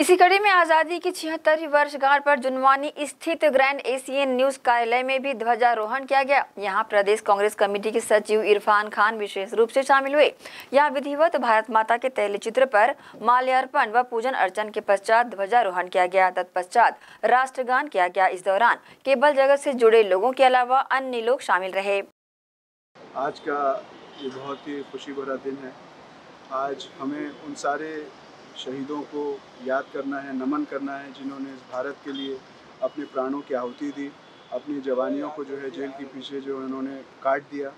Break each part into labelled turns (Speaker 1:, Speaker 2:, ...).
Speaker 1: इसी कड़ी में आज़ादी की छिहत्तरवीं वर्षगांठ पर जुनवानी स्थित ग्रैंड एशियन न्यूज़ कार्यालय में भी ध्वजारोहण किया गया। यहाँ प्रदेश कांग्रेस कमेटी के सचिव इरफान खान विशेष रूप से शामिल हुए। यहाँ विधिवत भारत माता के तैल चित्र पर माल्यार्पण व पूजन अर्चन के पश्चात ध्वजारोहण किया गया। तत्पश्चात राष्ट्रगान किया गया। इस दौरान केबल जगत से जुड़े लोगों के अलावा अन्य लोग शामिल रहे।
Speaker 2: आज का ये बहुत ही खुशी भरा दिन है। आज हमें उन सारे शहीदों को याद करना है, नमन करना है, जिन्होंने इस भारत के लिए अपने प्राणों की आहुति दी, अपनी जवानियों को जो है जेल के पीछे जो उन्होंने काट दिया,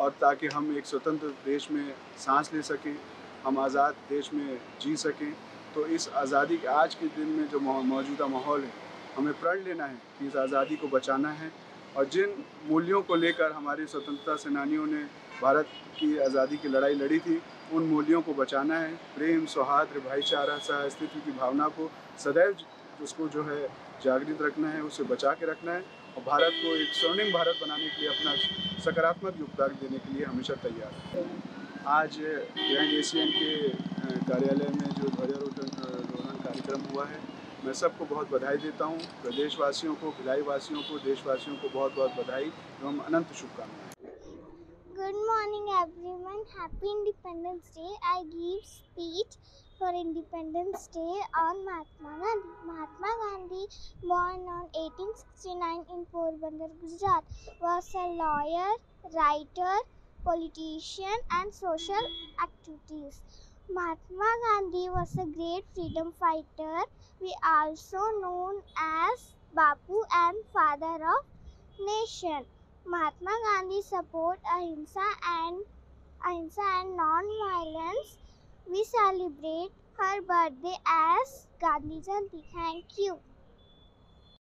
Speaker 2: और ताकि हम एक स्वतंत्र देश में सांस ले सकें, हम आज़ाद देश में जी सकें। तो इस आज़ादी के आज के दिन में जो मौजूदा माहौल है, हमें प्रण लेना है कि इस आज़ादी को बचाना है और जिन मूल्यों को लेकर हमारे स्वतंत्रता सेनानियों ने भारत की आज़ादी की लड़ाई लड़ी थी, उन मूल्यों को बचाना है। प्रेम, सौहार्द, भाईचारा सह अस्तित्व की भावना को सदैव उसको जो है जागृत रखना है, उसे बचा के रखना है और भारत को एक स्वर्णिम भारत बनाने के लिए अपना सकारात्मक योगदान देने के लिए हमेशा तैयार है। आज ग्रैंड एशियन के कार्यालय में जो ध्वजारोहण कार्यक्रम हुआ है मैं सबको बहुत बधाई देता हूँ, प्रदेशवासियों को भिलाई वासियों को, देशवासियों को बहुत बहुत बधाई एवं अनंत शुभकामनाएँ।
Speaker 3: Good morning everyone happy independence day I give speech for independence day on Mahatma Gandhi Mahatma Gandhi born on eighteen sixty nine in Porbandar Gujarat was a lawyer writer politician and social activities Mahatma Gandhi was a great freedom fighter. We also known as Bapu and father of nation. Mahatma Gandhi support ahimsa and ahimsa and non-violence. We celebrate her birthday as Gandhi Jayanti. Thank you.